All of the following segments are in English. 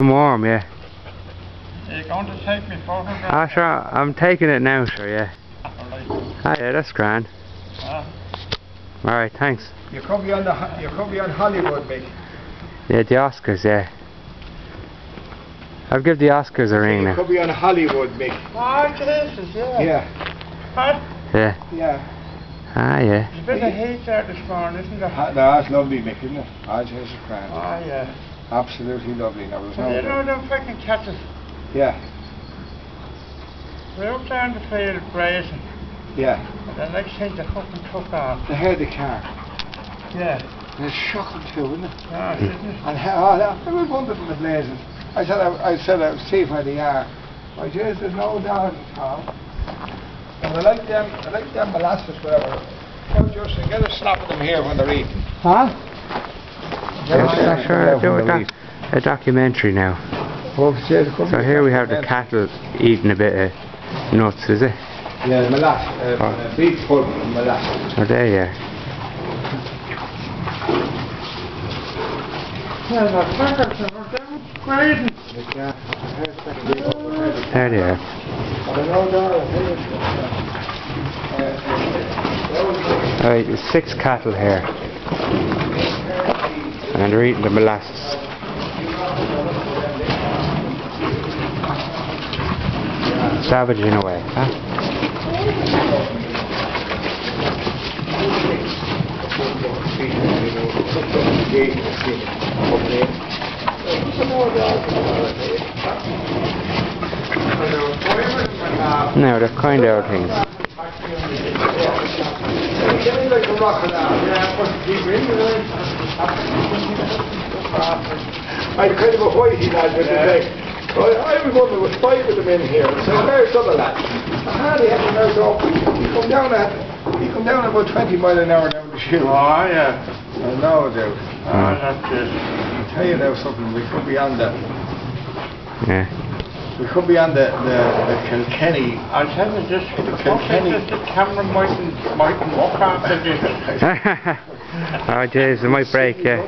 I'm warm, yeah. Are you going to take me photograph? Ah, sure, I'm taking it now, sure, yeah. Alright. Ah, yeah, that's grand. Ah, Alright, thanks. You could be on the you could be on Hollywood, Mick. Yeah, the Oscars, yeah. I'll give the Oscars a ring You now. could be on Hollywood, Mick. Oh, Jesus, yeah. Yeah, What? Yeah. yeah. Ah, yeah. There's a bit of heat there this morning, isn't there? Ha- No, that's lovely, Mick, isn't it? Ah, Jesus Christ. Oh, yeah. Absolutely lovely. Now, there's no You know doubt. them fucking catches? Yeah, We're up there in the field grazing, yeah. and the next thing the fucking took off. They heard the car. Yeah. And It's shocking too, isn't it? Ah, isn't it? And how, I was wondering the blazes. I said I, I said I would see where they are. My Jesus, there's no doubt at all. And I like them, I like them molasses, whatever. Oh, Justin, get a slap of them here when they're eating. Huh? Get a Yeah, slap of sure, them do a, doc a documentary now. eating. Jesus, come So here we have the cattle eating a bit of nuts, is it? Yeah, molasses, uh, Oh. uh, beef pulp and molasses. Oh, there you are. Yeah, the fuckers are down grazing. Yeah. There they are. I know that, I think it's, Alright, six cattle here. And they're eating the molasses. Savaging away, huh? No, they're kind of things. Getting like a rock and yeah, but keep in I had kind of a whitey lad with the day. I, I was one, there was five of them in here, so there's other lads. I hardly had them out off. He come down at, he come down about 20 mile an hour down the shoe. Oh, yeah. I know, dude. Oh, ah, that's it. I'll tell you now something, we could be on the, Yeah. we could be on the, the, the Kilkenny. I'll tell you this, the Kilkenny. fuckers, the camera mightn't, mightn't walk after this. oh, jeez, it might break, yeah.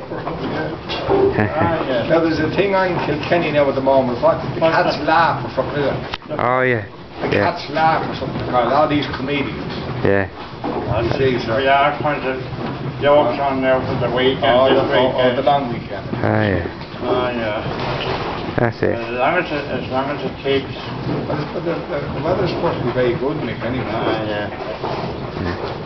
Ah. Now there's a thing on Kilkenny now at the moment, what, the cat's laugh or something, is oh, yeah. The Yeah. cat's laugh or something, called all these comedians. Yeah. Jeez, We are trying to jokes on there for the weekend, Oh, this the, oh, oh, the long weekend. Oh, yeah. Oh, yeah. That's it. As long as it, as long as it keeps. But, the, the, the weather's supposed to be very good, Mick, anyway. Ah, yeah.